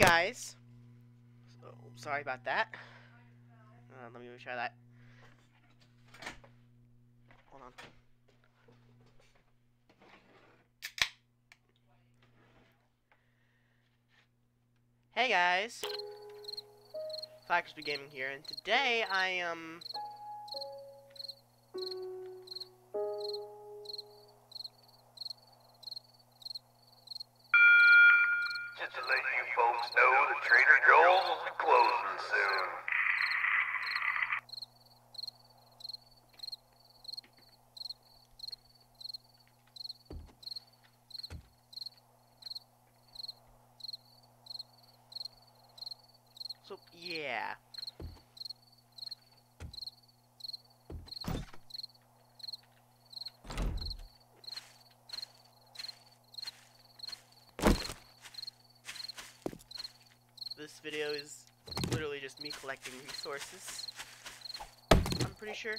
guys. So, sorry about that. Uh, let me try that. Hold on. Hey guys. Foxby Gaming here, and today I am Just to let you folks know that Trader Joel's will be closing soon. So, yeah. This video is literally just me collecting resources. I'm pretty sure.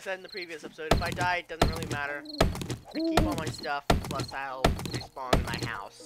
I said in the previous episode, if I die, it doesn't really matter. I keep all my stuff, plus I'll respawn in my house.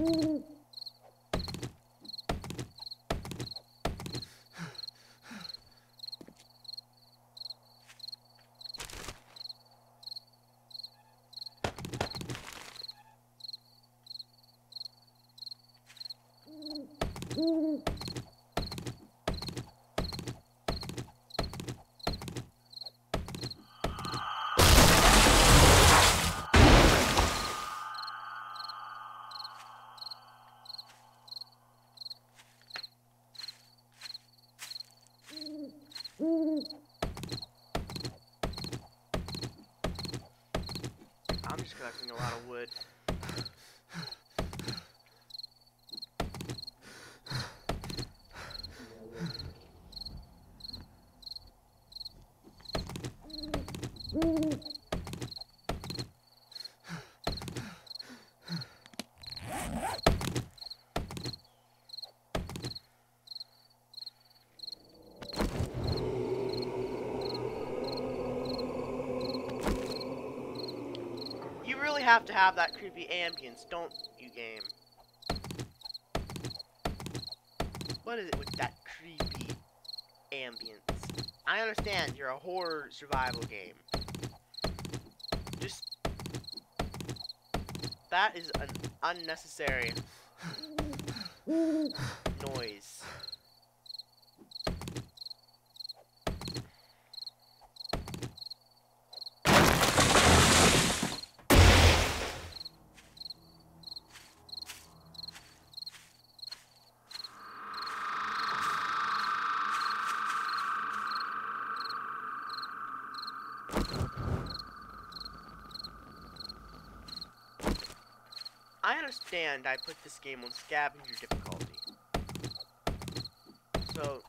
I'm just collecting a lot of wood. You really have to have that creepy ambience, don't you, game? What is it with that creepy ambience? I understand you're a horror survival game. Just that is an unnecessary noise. I understand I put this game on scavenger difficulty. So,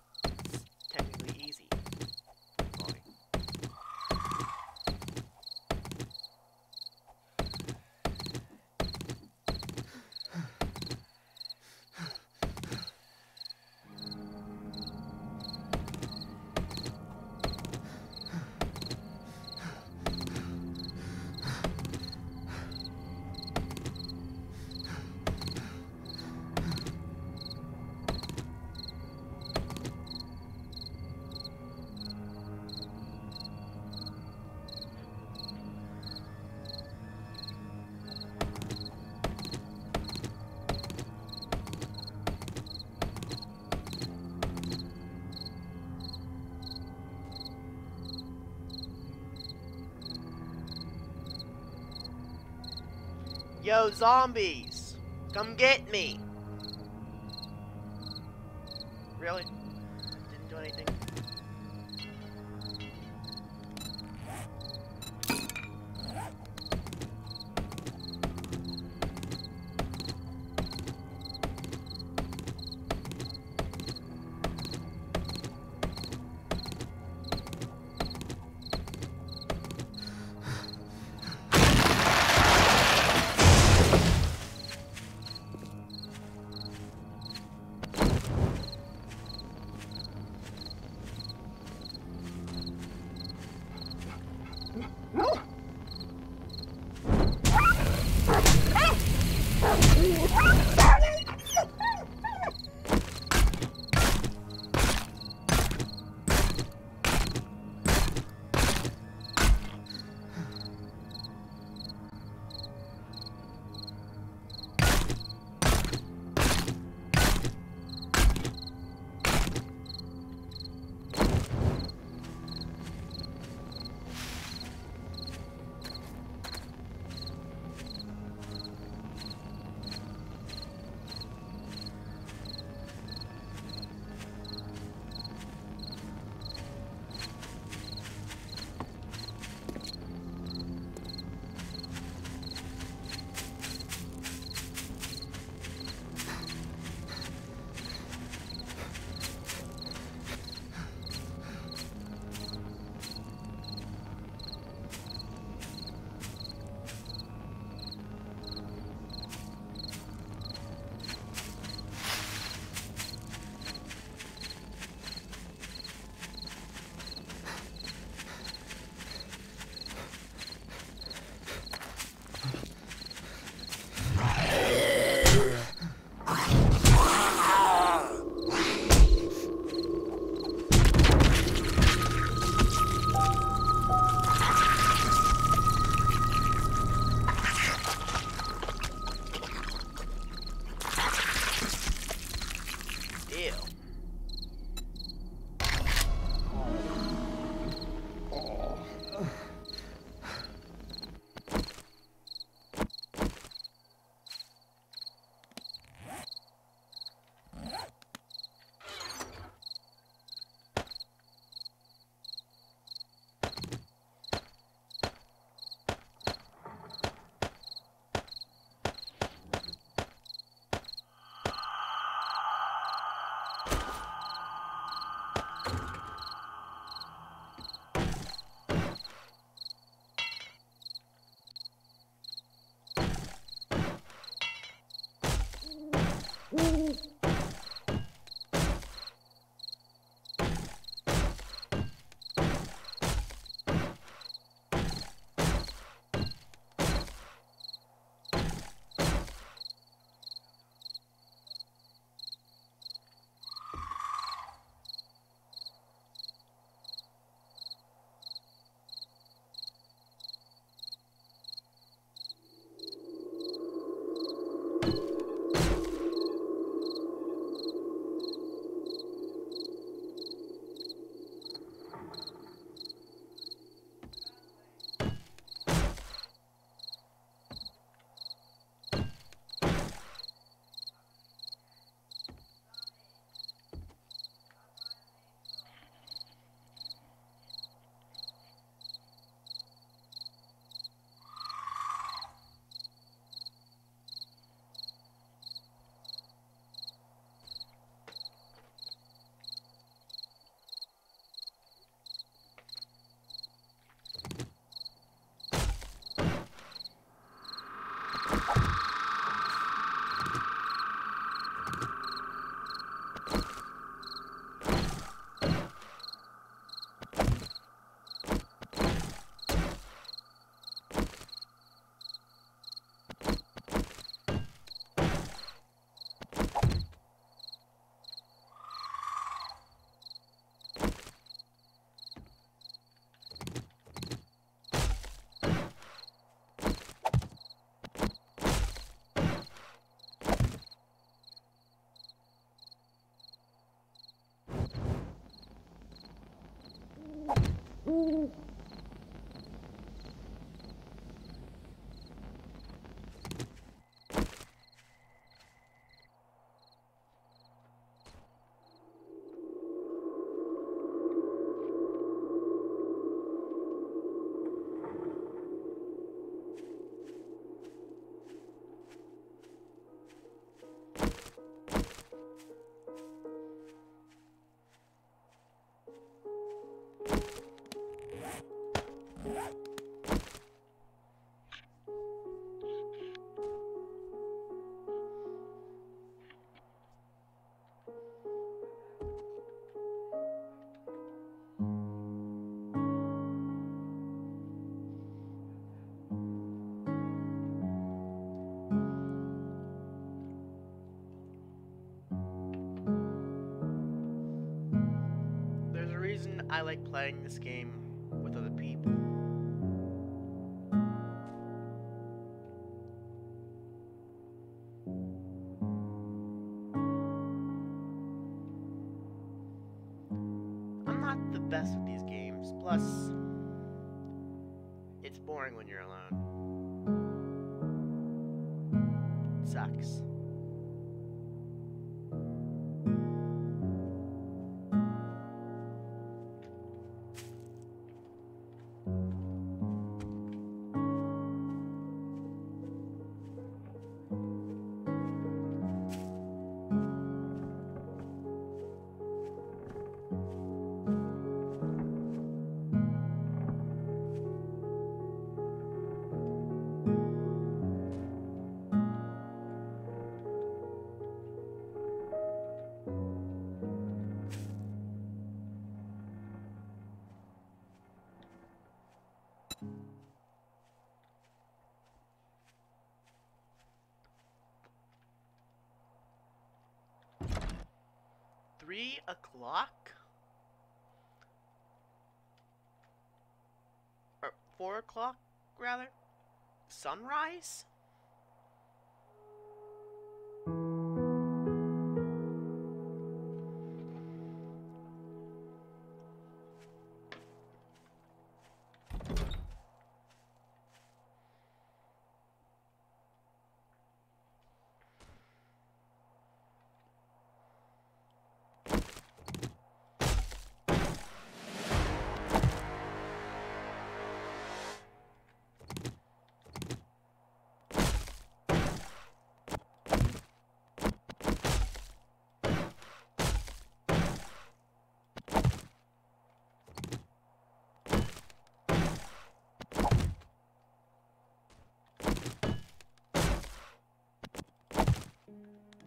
Yo, zombies! Come get me! Ooh. I like playing this game Three o'clock? Or four o'clock, rather? Sunrise? Turn around.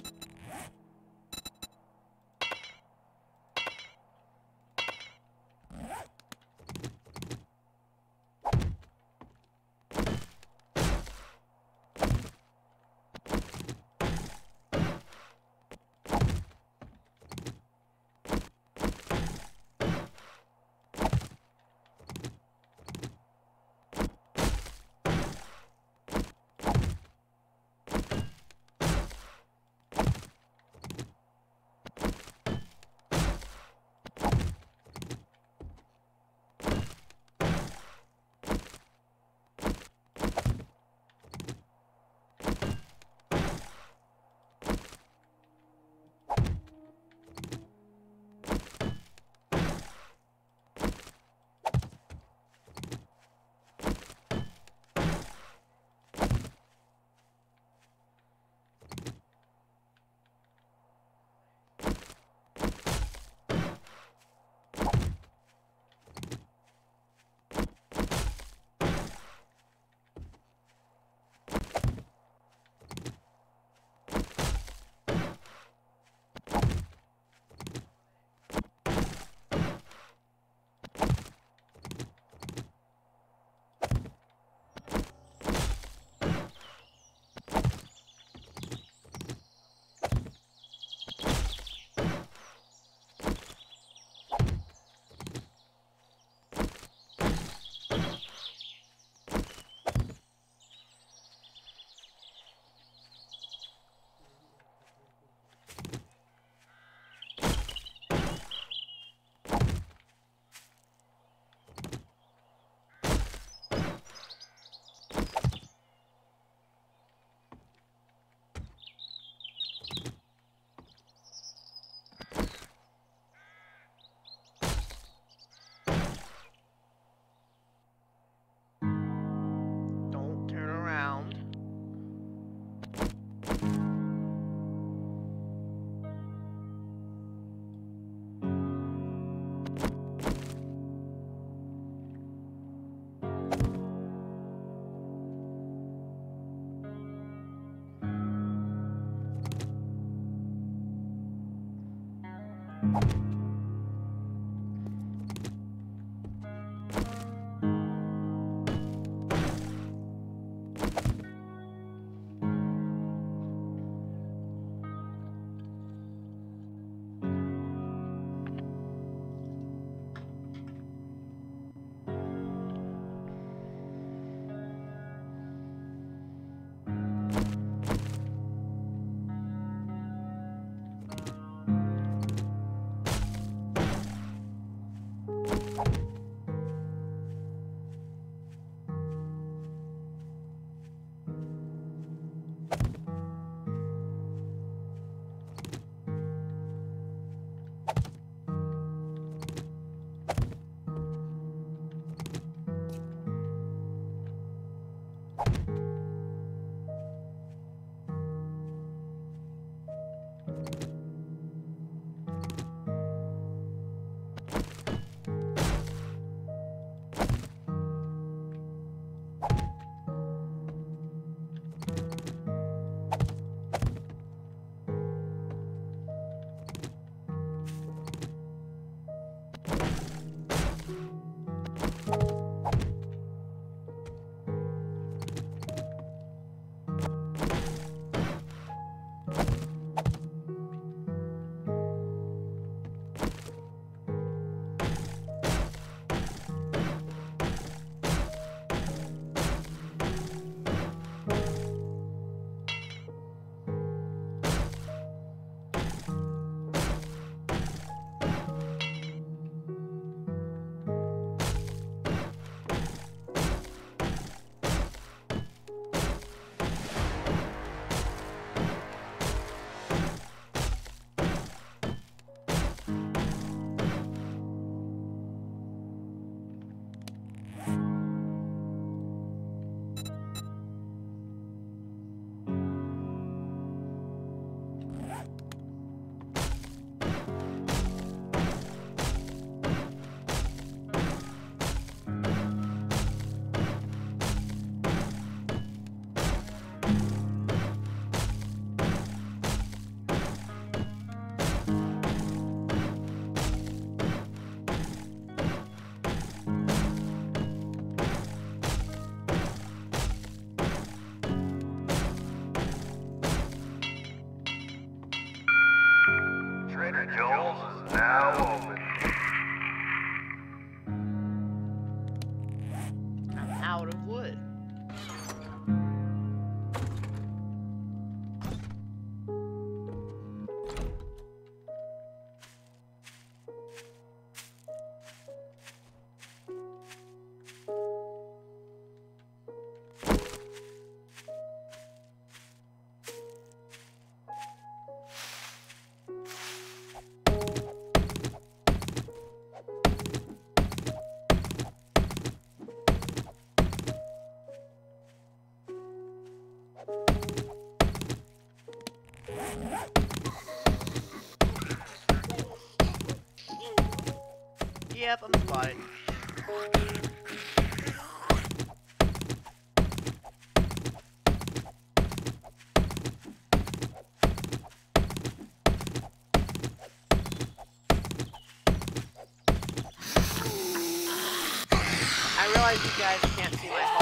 Realize you guys can't see my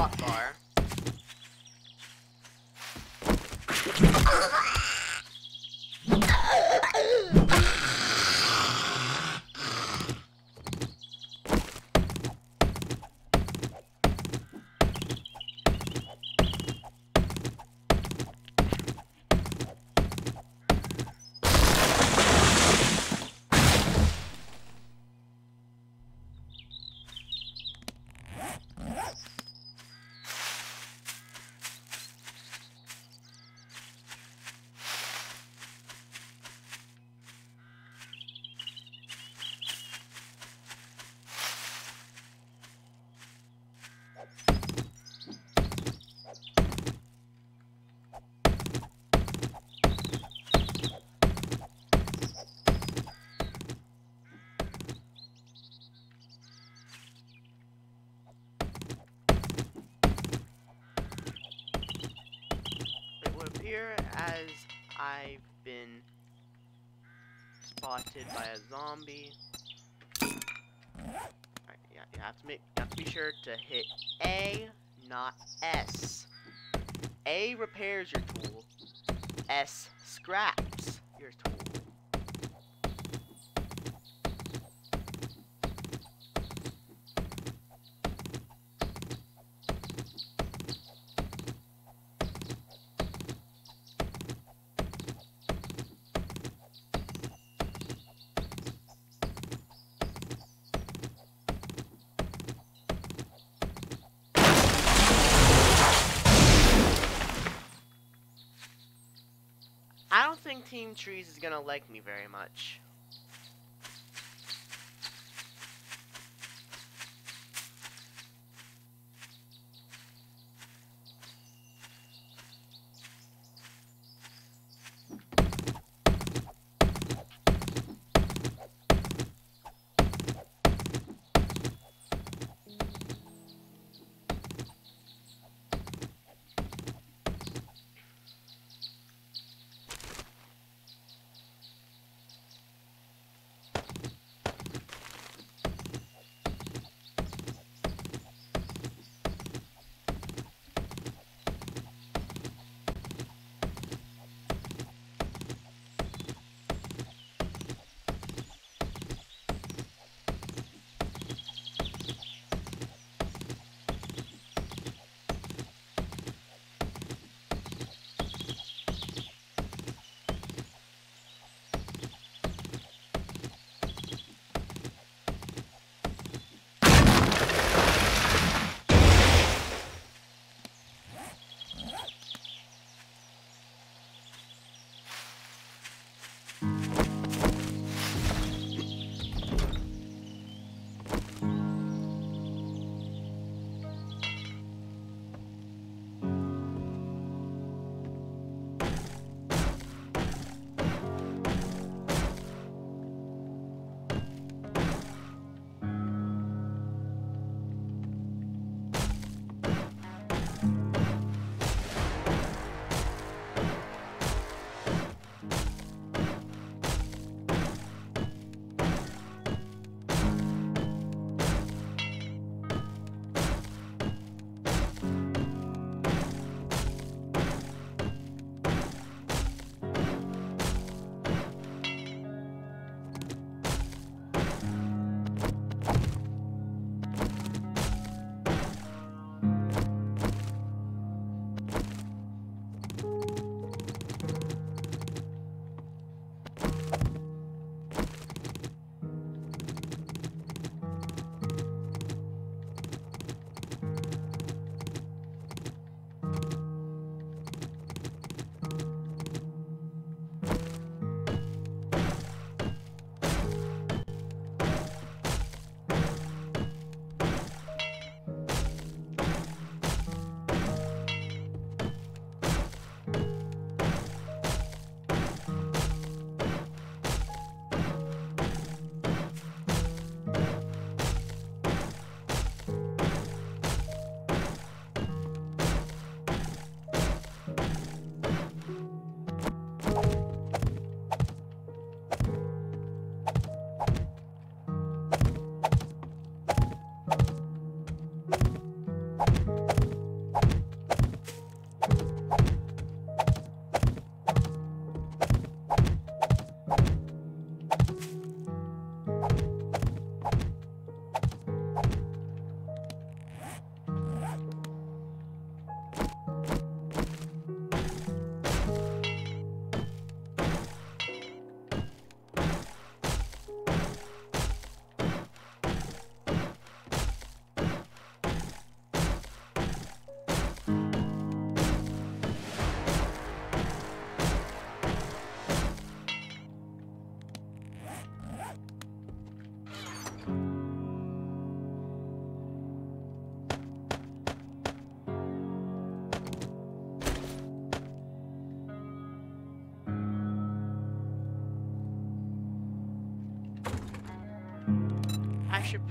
zombie. Yeah, you have to make you have to be sure to hit A, not S. A repairs your tool. S scraps your tool. I don't think Team Trees is gonna like me very much.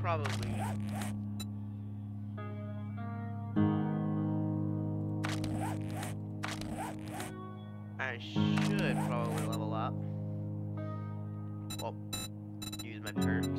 Probably. I should probably level up. Well, use my perks.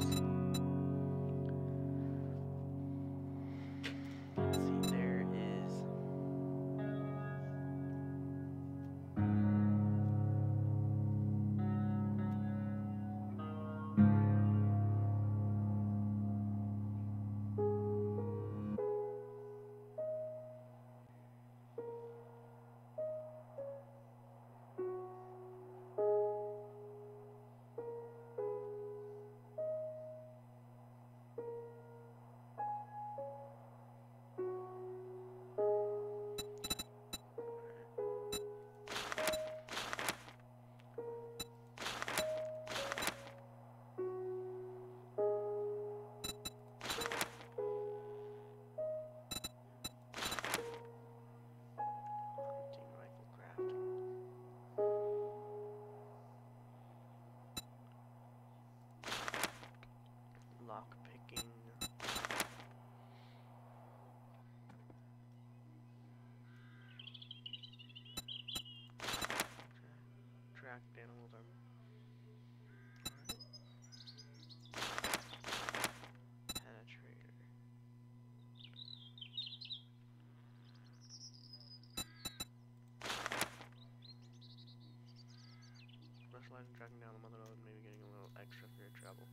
Specialized tracking down the mother maybe getting a little extra for your trouble.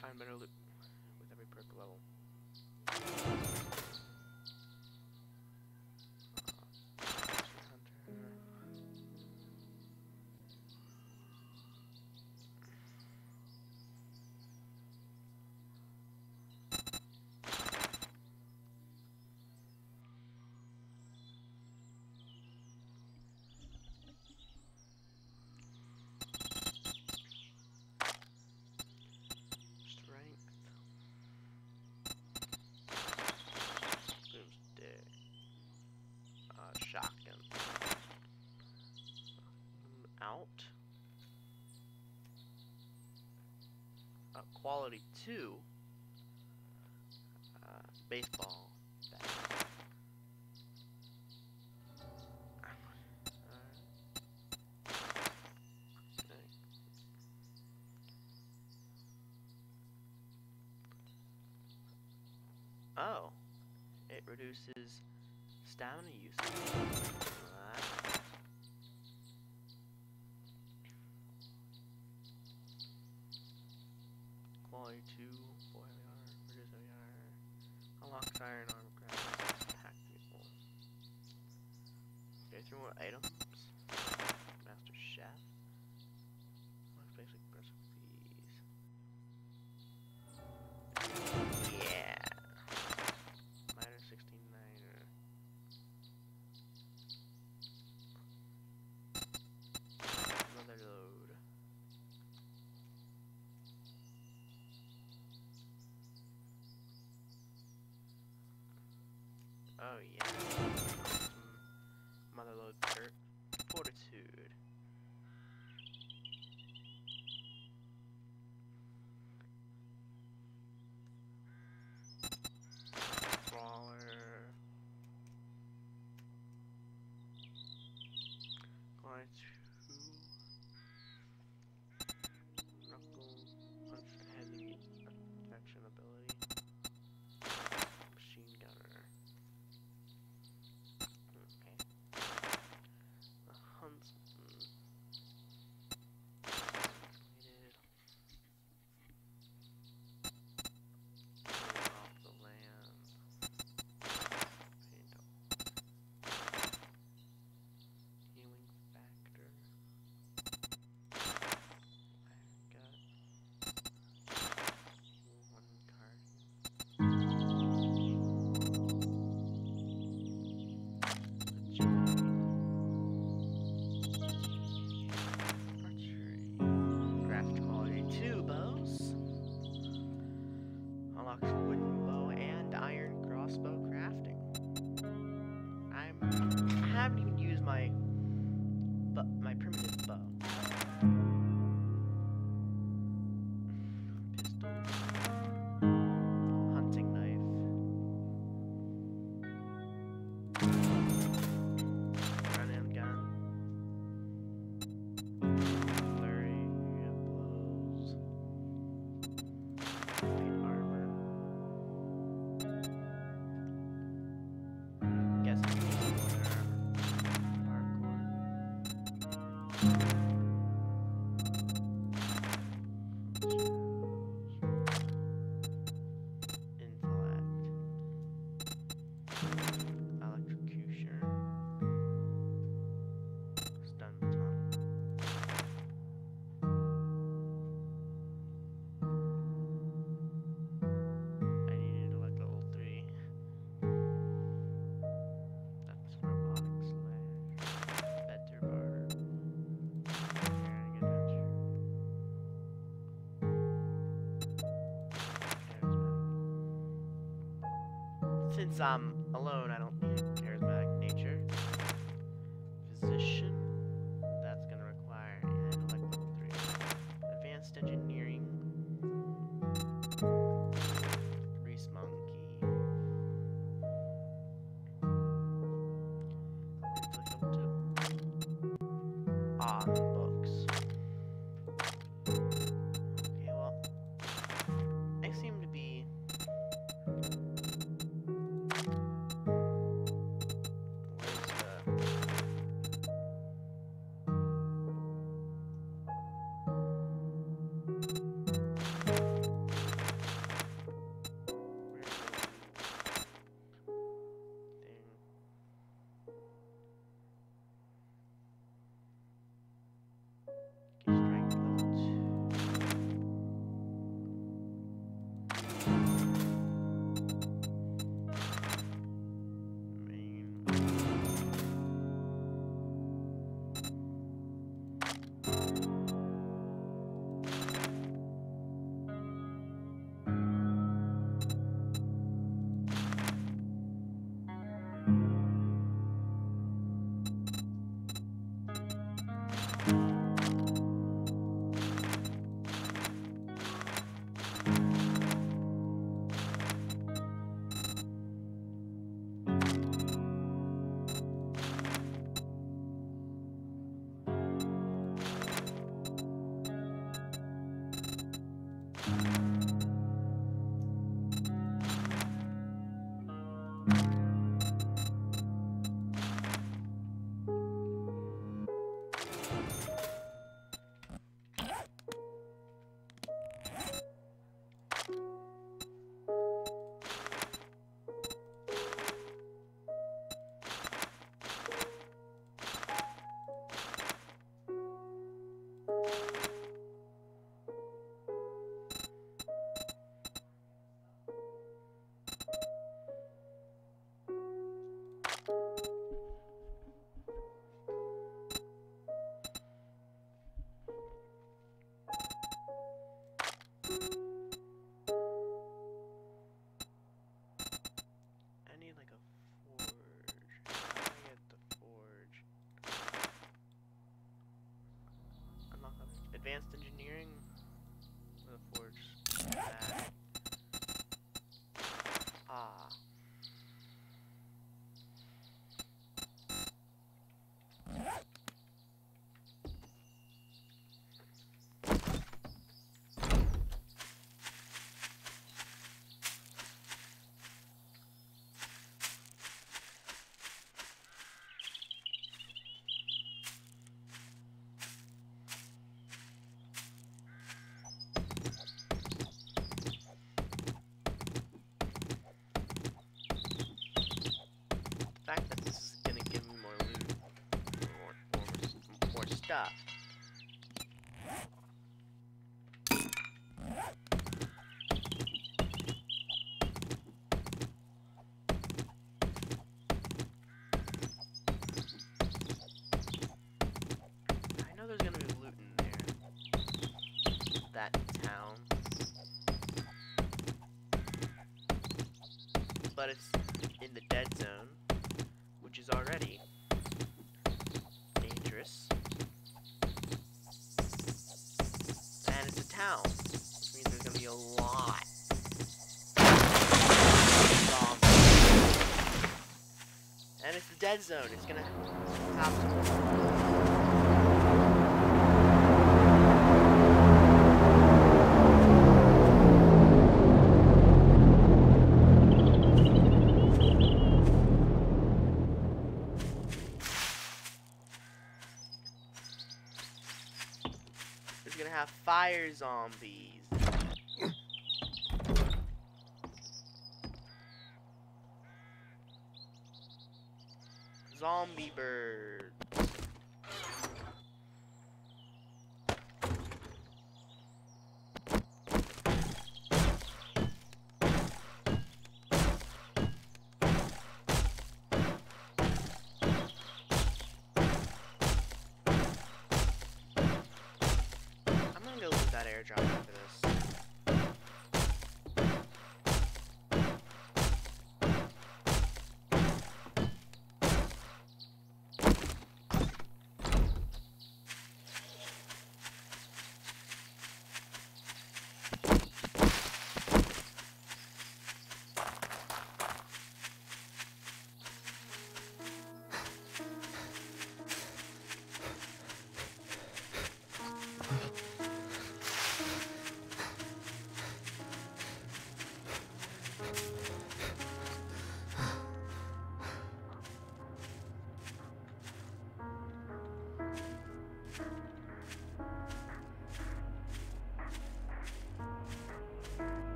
Find better loot with every perk level. Uh, Monster Hunter. Strength. Boomstick. Uh, shotgun. Mm, Out. Uh, quality 2. Uh, baseball. bat. Oh, it reduces stamina usage. Quality 2, boy reduce heavy armor, unlocks iron armor craft, hack people. Okay, three more items. Oh yeah. Mm. Some Mother Lode perk. Fortitude. but it's in the dead zone, which is already dangerous. And it's a town, which means there's gonna be a lot And it's the dead zone, it's gonna have fire zombies. Zombie bird. drop.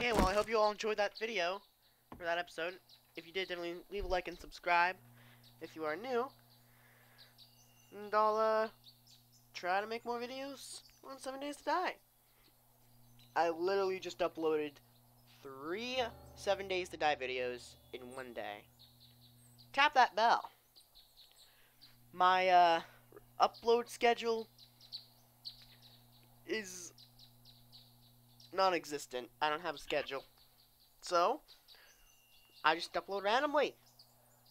Okay, well, I hope you all enjoyed that video, or that episode. If you did, definitely leave a like and subscribe if you are new. And I'll, uh, try to make more videos on 7 Days to Die. I literally just uploaded three 7 Days to Die videos in one day. Tap that bell. My, uh, upload schedule is non-existent. I don't have a schedule. So, I just upload randomly.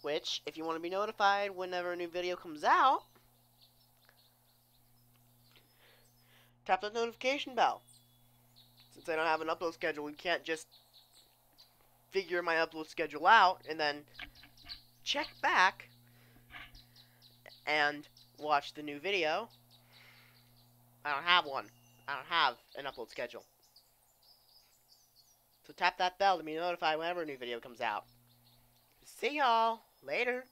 Which, if you want to be notified whenever a new video comes out, tap that notification bell. Since I don't have an upload schedule, we can't just figure my upload schedule out and then check back and watch the new video. I don't have one. I don't have an upload schedule. So tap that bell to be notified whenever a new video comes out. See y'all later.